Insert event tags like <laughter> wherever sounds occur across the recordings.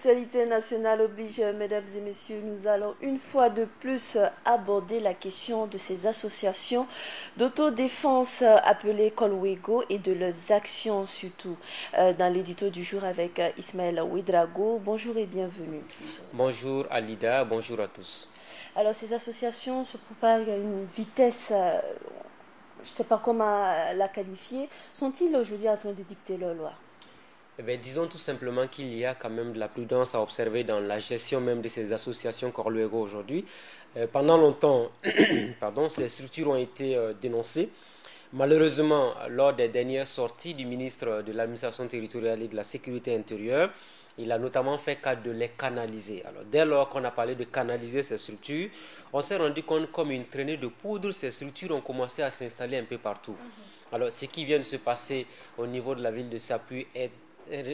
Actualité nationale oblige, mesdames et messieurs, nous allons une fois de plus aborder la question de ces associations d'autodéfense appelées Colwego et de leurs actions surtout. Euh, dans l'édito du jour avec Ismaël Ouidrago. Bonjour et bienvenue. Bonjour Alida, bonjour à tous. Alors ces associations se propagent à une vitesse, euh, je ne sais pas comment la qualifier. Sont-ils aujourd'hui en train de dicter leur loi eh disons tout simplement qu'il y a quand même de la prudence à observer dans la gestion même de ces associations Corluego aujourd'hui. Euh, pendant longtemps, <clears throat> pardon, ces structures ont été euh, dénoncées. Malheureusement, lors des dernières sorties du ministre de l'administration territoriale et de la sécurité intérieure, il a notamment fait cas de les canaliser. Alors, dès lors qu'on a parlé de canaliser ces structures, on s'est rendu compte comme une traînée de poudre, ces structures ont commencé à s'installer un peu partout. Mhm. Alors, ce qui vient de se passer au niveau de la ville de Sapu est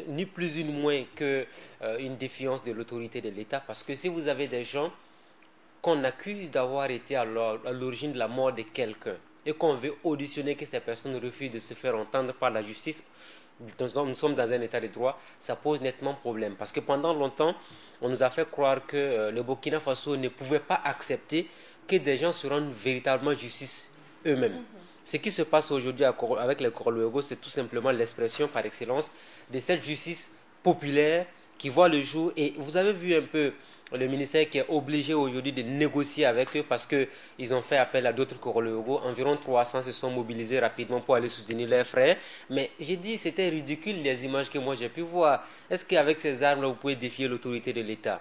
ni plus ni moins qu'une euh, défiance de l'autorité de l'État. Parce que si vous avez des gens qu'on accuse d'avoir été à l'origine de la mort de quelqu'un et qu'on veut auditionner que ces personnes refusent de se faire entendre par la justice, nous sommes dans un état de droit, ça pose nettement problème. Parce que pendant longtemps, on nous a fait croire que euh, le Burkina Faso ne pouvait pas accepter que des gens se rendent véritablement justice eux-mêmes. Mhm. Ce qui se passe aujourd'hui avec les Corluego, c'est tout simplement l'expression par excellence de cette justice populaire qui voit le jour. Et vous avez vu un peu le ministère qui est obligé aujourd'hui de négocier avec eux parce qu'ils ont fait appel à d'autres Corluego. Environ 300 se sont mobilisés rapidement pour aller soutenir leurs frères. Mais j'ai dit c'était ridicule les images que moi j'ai pu voir. Est-ce qu'avec ces armes-là, vous pouvez défier l'autorité de l'État?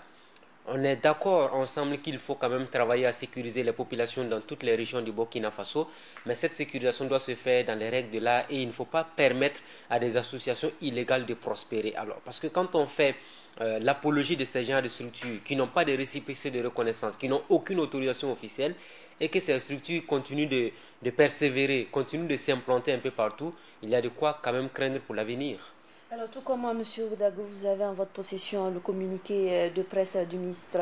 On est d'accord ensemble qu'il faut quand même travailler à sécuriser les populations dans toutes les régions du Burkina Faso, mais cette sécurisation doit se faire dans les règles de l'art et il ne faut pas permettre à des associations illégales de prospérer. Alors, parce que quand on fait euh, l'apologie de ces genres de structures qui n'ont pas de récépissé de reconnaissance, qui n'ont aucune autorisation officielle, et que ces structures continuent de, de persévérer, continuent de s'implanter un peu partout, il y a de quoi quand même craindre pour l'avenir. Alors, tout comme moi, M. Oudago, vous avez en votre possession le communiqué euh, de presse du ministre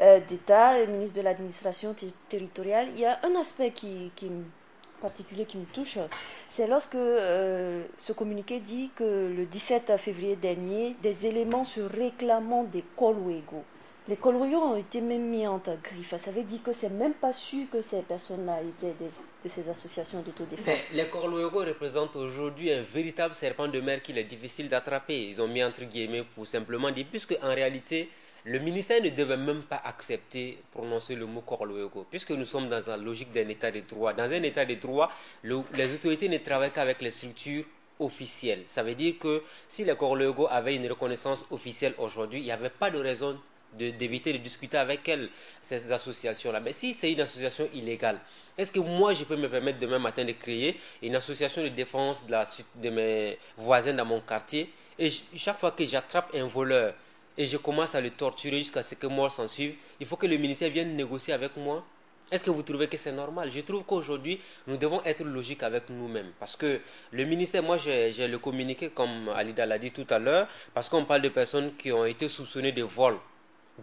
euh, d'État, ministre de l'administration territoriale. Il y a un aspect particulier qui me touche, c'est lorsque euh, ce communiqué dit que le 17 février dernier, des éléments se réclamant des Colwego les Coloriaux ont été même mis en griffe. Ça veut dire que c'est même pas sûr que ces personnes-là étaient de ces associations d'autodéfense. les Coloriaux représentent aujourd'hui un véritable serpent de mer qu'il est difficile d'attraper. Ils ont mis entre guillemets pour simplement dire, puisque en réalité, le ministère ne devait même pas accepter prononcer le mot Corloego, puisque nous sommes dans la logique d'un état de droit. Dans un état de droit, les autorités ne travaillent qu'avec les structures officielles. Ça veut dire que si les Corloego avaient une reconnaissance officielle aujourd'hui, il n'y avait pas de raison d'éviter de, discuter avec elles, ces associations-là. Mais si c'est une association illégale, est-ce que moi, je peux me permettre demain matin de créer une association de défense de, mes voisins dans mon quartier et chaque fois que j'attrape un voleur et je commence à le torturer jusqu'à ce que mort s'en suive, il faut que le ministère vienne négocier avec moi? Est-ce que vous trouvez que c'est normal? Je trouve qu'aujourd'hui, nous devons être logiques avec nous-mêmes. Parce que le ministère, moi, j'ai le communiqué, comme Alida l'a dit tout à l'heure, parce qu'on parle de personnes qui ont été soupçonnées de vol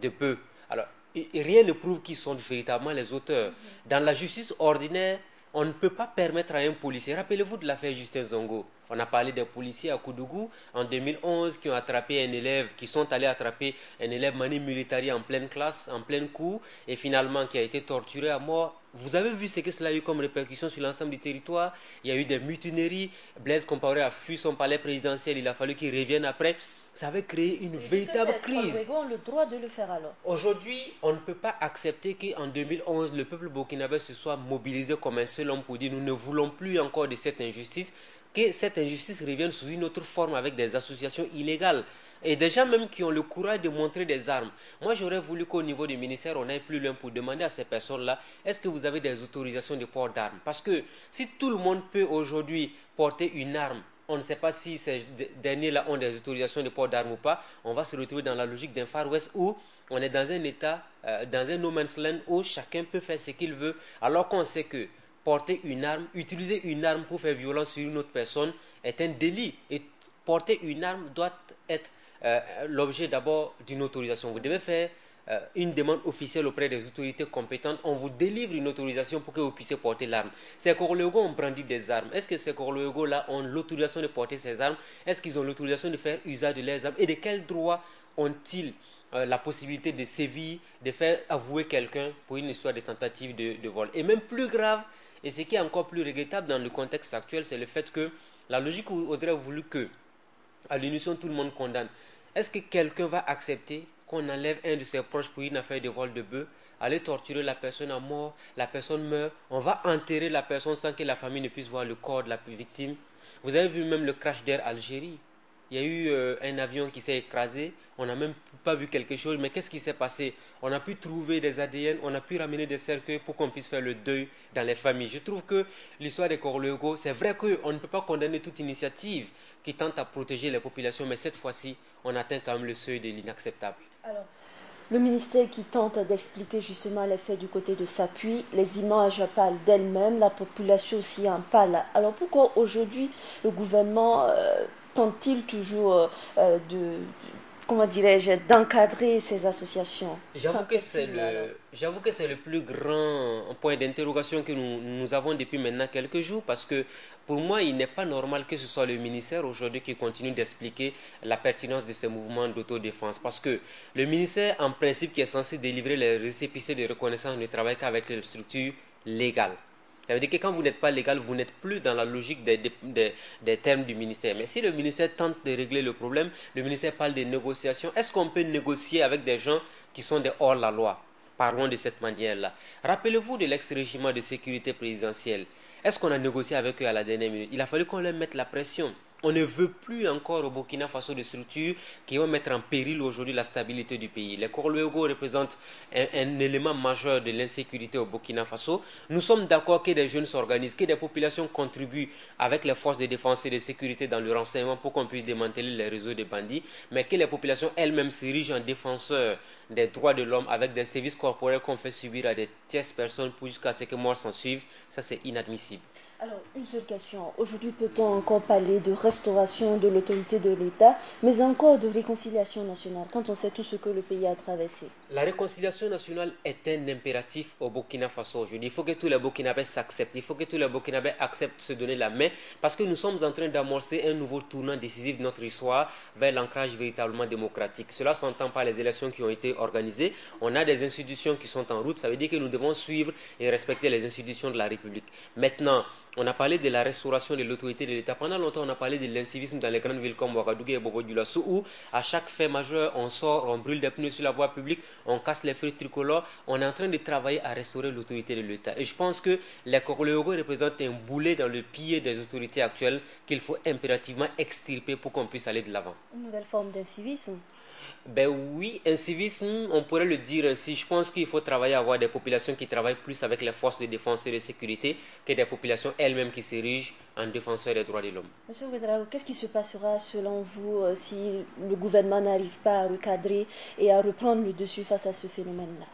de peu. Alors, rien ne prouve qu'ils sont véritablement les auteurs. Dans la justice ordinaire, on ne peut pas permettre à un policier. Rappelez-vous de l'affaire Justin Zongo. On a parlé des policiers à Koudougou en 2011 qui ont attrapé un élève, qui sont allés attraper un élève mani militari en pleine classe, en pleine cour, et finalement qui a été torturé à mort. Vous avez vu ce que cela a eu comme répercussion sur l'ensemble du territoire? Il y a eu des mutineries. Blaise Compaoré a fui son palais présidentiel. Il a fallu qu'il revienne après ça avait créé une véritable crise. le droit de le faire alors. Aujourd'hui, on ne peut pas accepter qu'en 2011, le peuple burkinabé se soit mobilisé comme un seul homme pour dire nous ne voulons plus encore de cette injustice, que cette injustice revienne sous une autre forme avec des associations illégales. Et des gens même qui ont le courage de montrer des armes. Moi, j'aurais voulu qu'au niveau du ministère, on aille plus loin pour demander à ces personnes-là, est-ce que vous avez des autorisations de port d'armes? Parce que si tout le monde peut aujourd'hui porter une arme, on ne sait pas si ces derniers-là ont des autorisations de port d'armes ou pas, on va se retrouver dans la logique d'un Far West où on est dans un état, euh, dans un no man's land où chacun peut faire ce qu'il veut, alors qu'on sait que porter une arme, utiliser une arme pour faire violence sur une autre personne est un délit. Et porter une arme doit être euh, l'objet d'abord d'une autorisation. Vous devez faire euh, une demande officielle auprès des autorités compétentes, on vous délivre une autorisation pour que vous puissiez porter l'arme. Ces Corléogos ont brandi des armes. Est-ce que ces Corléogos-là ont l'autorisation de porter ces armes? Est-ce qu'ils ont l'autorisation de faire usage de leurs armes? Et de quel droit ont-ils euh, la possibilité de sévir, de faire avouer quelqu'un pour une histoire de tentative de, vol? Et même plus grave, et ce qui est encore plus regrettable dans le contexte actuel, c'est le fait que la logique aurait voulu que, à l'unisson, tout le monde condamne. Est-ce que quelqu'un va accepter qu'on enlève un de ses proches pour une affaire de vol de bœuf, aller torturer la personne à mort, la personne meurt, on va enterrer la personne sans que la famille ne puisse voir le corps de la victime. Vous avez vu même le crash d'Air Algérie il y a eu euh, un avion qui s'est écrasé, on n'a même pas vu quelque chose, mais qu'est-ce qui s'est passé? On a pu trouver des ADN, on a pu ramener des cercueils pour qu'on puisse faire le deuil dans les familles. Je trouve que l'histoire des Corlego, c'est vrai qu'on ne peut pas condamner toute initiative qui tente à protéger les populations, mais cette fois-ci, on atteint quand même le seuil de l'inacceptable. Alors, le ministère qui tente d'expliquer justement les faits du côté de s'appuie, les images parlent d'elles-mêmes, la population aussi en parle. Alors pourquoi aujourd'hui le gouvernement euh, tente-t-il toujours euh, euh, de, comment dirais-je, d'encadrer ces associations? J'avoue que c'est le, j'avoue que c'est le plus grand point d'interrogation que nous, nous avons depuis maintenant quelques jours parce que pour moi, il n'est pas normal que ce soit le ministère aujourd'hui qui continue d'expliquer la pertinence de ces mouvements d'autodéfense parce que le ministère, en principe, qui est censé délivrer les récépissés de reconnaissance ne travaille qu'avec les structures légales. Ça veut dire que quand vous n'êtes pas légal, vous n'êtes plus dans la logique des, termes du ministère. Mais si le ministère tente de régler le problème, le ministère parle des négociations. Est-ce qu'on peut négocier avec des gens qui sont des hors la loi? Parlons de cette manière-là. Rappelez-vous de l'ex-régiment de sécurité présidentielle. Est-ce qu'on a négocié avec eux à la dernière minute? Il a fallu qu'on leur mette la pression. On ne veut plus encore au Burkina Faso de structures qui vont mettre en péril aujourd'hui la stabilité du pays. Les Corluego représentent un, élément majeur de l'insécurité au Burkina Faso. Nous sommes d'accord que des jeunes s'organisent, que des populations contribuent avec les forces de défense et de sécurité dans le renseignement pour qu'on puisse démanteler les réseaux de bandits, mais que les populations elles-mêmes s'érigent en défenseurs des droits de l'homme avec des services corporels qu'on fait subir à des tierces personnes pour jusqu'à ce que mort s'en suive, ça c'est inadmissible. Alors, une seule question. Aujourd'hui, peut-on encore parler de restauration de l'autorité de l'État, mais encore de réconciliation nationale, quand on sait tout ce que le pays a traversé? La réconciliation nationale est un impératif au Burkina Faso aujourd'hui. Il faut que tous les Burkinabés s'acceptent. Il faut que tous les Burkinabés acceptent de se donner la main, parce que nous sommes en train d'amorcer un nouveau tournant décisif de notre histoire vers l'ancrage véritablement démocratique. Cela s'entend par les élections qui ont été organisées. On a des institutions qui sont en route. Ça veut dire que nous devons suivre et respecter les institutions de la République. Maintenant, on a parlé de la restauration de l'autorité de l'État. Pendant longtemps, on a parlé de l'incivisme dans les grandes villes comme Ouagadougou et Bobo Dioulasso, où à chaque fait majeur, on sort, on brûle des pneus sur la voie publique, on casse les feux tricolores. On est en train de travailler à restaurer l'autorité de l'État. Et je pense que les Corléogos représentent un boulet dans le pied des autorités actuelles qu'il faut impérativement extirper pour qu'on puisse aller de l'avant. Une nouvelle forme d'incivisme ben oui, un civisme, on pourrait le dire ainsi. Je pense qu'il faut travailler à avoir des populations qui travaillent plus avec les forces de défense et de sécurité que des populations elles-mêmes qui s'érigent en défenseurs des droits de l'homme. Monsieur Ouedraogo, qu'est-ce qui se passera selon vous euh, si le gouvernement n'arrive pas à recadrer et à reprendre le dessus face à ce phénomène-là?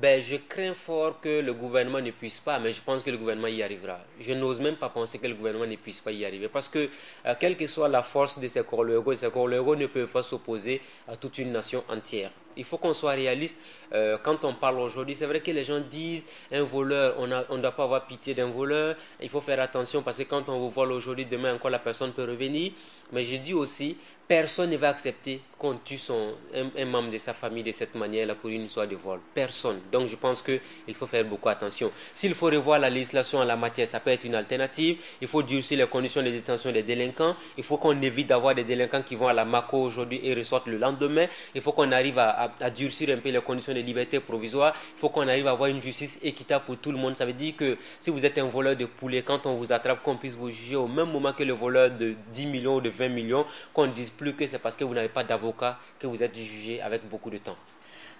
Ben, je crains fort que le gouvernement ne puisse pas, mais je pense que le gouvernement y arrivera. Je n'ose même pas penser que le gouvernement ne puisse pas y arriver. Parce que, euh, quelle que soit la force de ces corps ces corps ne peuvent pas s'opposer à toute une nation entière. Il faut qu'on soit réaliste. Euh, quand on parle aujourd'hui, c'est vrai que les gens disent un voleur, on ne doit pas avoir pitié d'un voleur. Il faut faire attention parce que quand on vous vole aujourd'hui, demain encore la personne peut revenir. Mais je dis aussi, personne ne va accepter qu'on tue son, un, membre de sa famille de cette manière-là pour une histoire de vol. Personne. Donc je pense qu'il faut faire beaucoup attention. S'il faut revoir la législation en la matière, ça peut être une alternative. Il faut durcir les conditions de détention des délinquants. Il faut qu'on évite d'avoir des délinquants qui vont à la MACO aujourd'hui et ressortent le lendemain. Il faut qu'on arrive à, durcir un peu les conditions de liberté provisoire. Il faut qu'on arrive à avoir une justice équitable pour tout le monde. Ça veut dire que si vous êtes un voleur de poulet, quand on vous attrape, qu'on puisse vous juger au même moment que le voleur de 10 millions ou de 20 millions, qu'on dise plus que c'est parce que vous n'avez pas d'avocat que vous êtes jugé avec beaucoup de temps.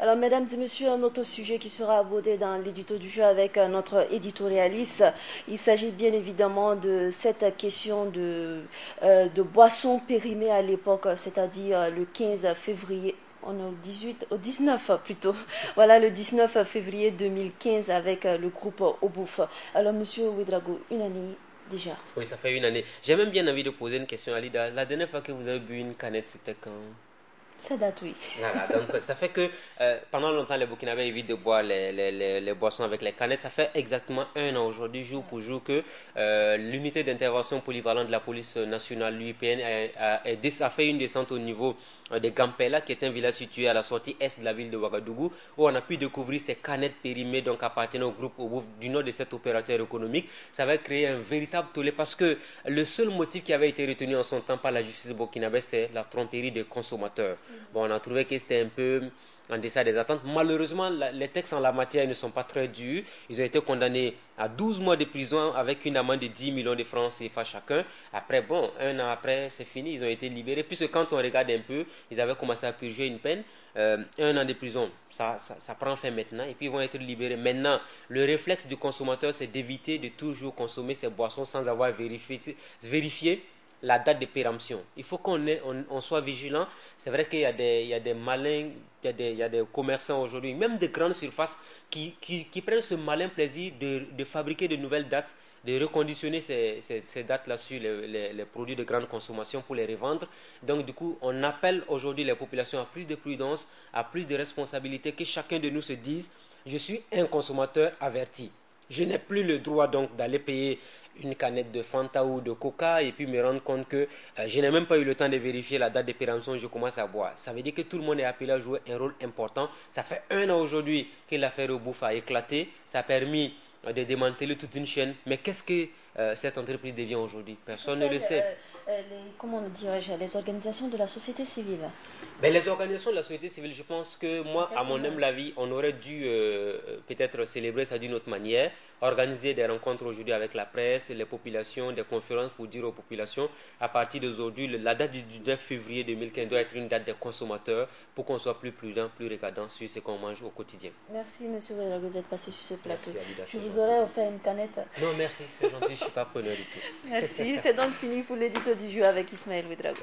Alors, mesdames et messieurs, un autre sujet qui sera abordé dans l'édito du jeu avec euh, notre éditorialiste. Il s'agit bien évidemment de cette question de, euh, de boissons périmées à l'époque, c'est-à-dire euh, le 15 février on est au 18, au 19 plutôt. <laughs> Voilà le 19 février 2015 avec le groupe Obouf. Alors, monsieur Ouedrago, une année déjà. Oui, ça fait une année. J'ai même bien envie de poser une question à Lida. La dernière fois que vous avez bu une canette, c'était quand? Ça date, oui. Voilà, donc <laughs> ça fait que euh, pendant longtemps, les Burkinabés évitent de boire les, les, les, boissons avec les canettes. Ça fait exactement un an aujourd'hui, jour pour jour, que euh, l'unité d'intervention polyvalente de la police nationale, l'UIPN, a, a, fait une descente au niveau euh, de Gampela, qui est un village situé à la sortie est de la ville de Ouagadougou, où on a pu découvrir ces canettes périmées, donc appartenant au groupe du nord de cet opérateur économique. Ça va créer un véritable tollé parce que le seul motif qui avait été retenu en son temps par la justice burkinabé, c'est la tromperie des consommateurs. Bon, on a trouvé que c'était un peu en deçà des attentes. Malheureusement, les textes en la matière ne sont pas très durs. Ils ont été condamnés à 12 mois de prison avec une amende de 10 millions de francs CFA chacun. Après, bon, un an après, c'est fini, ils ont été libérés. Puisque quand on regarde un peu, ils avaient commencé à purger une peine. Euh, un an de prison, ça, ça, prend fin maintenant, et puis ils vont être libérés. Maintenant, le réflexe du consommateur, c'est d'éviter de toujours consommer ces boissons sans avoir vérifié, vérifié la date de péremption. Il faut qu'on on, soit vigilant. C'est vrai qu'il y, a des, malins, il y a des, commerçants aujourd'hui, même des grandes surfaces, qui, prennent ce malin plaisir de, fabriquer de nouvelles dates, de reconditionner ces, dates-là sur les, les, produits de grande consommation pour les revendre. Donc du coup, on appelle aujourd'hui les populations à plus de prudence, à plus de responsabilité, que chacun de nous se dise, je suis un consommateur averti. Je n'ai plus le droit donc d'aller payer une canette de Fanta ou de Coca et puis me rendre compte que euh, je n'ai même pas eu le temps de vérifier la date de péremption, je commence à boire. Ça veut dire que tout le monde est appelé à jouer un rôle important. Ça fait un an aujourd'hui que l'affaire bouffe a éclaté. Ça a permis euh, de démanteler toute une chaîne. Mais qu'est-ce que euh, cette entreprise devient aujourd'hui Personne ne le sait. Euh, euh, les, comment dirais-je Les organisations de la société civile? Mais les organisations de la société civile, je pense que moi, à mon humble avis, on aurait dû peut-être célébrer ça d'une autre manière, organiser des rencontres aujourd'hui avec la presse, les populations, des conférences pour dire aux populations, à partir d'aujourd'hui, la date du 9 février 2015 doit être une date des consommateurs pour qu'on soit plus prudent, plus regardant sur ce qu'on mange au quotidien. Merci, monsieur d'être passé sur ce plateau. je vous aurais offert une canette. Non, merci, c'est gentil <laughs> Merci. C'est donc fini pour l'édito du jour avec Ismaël Ouedrago.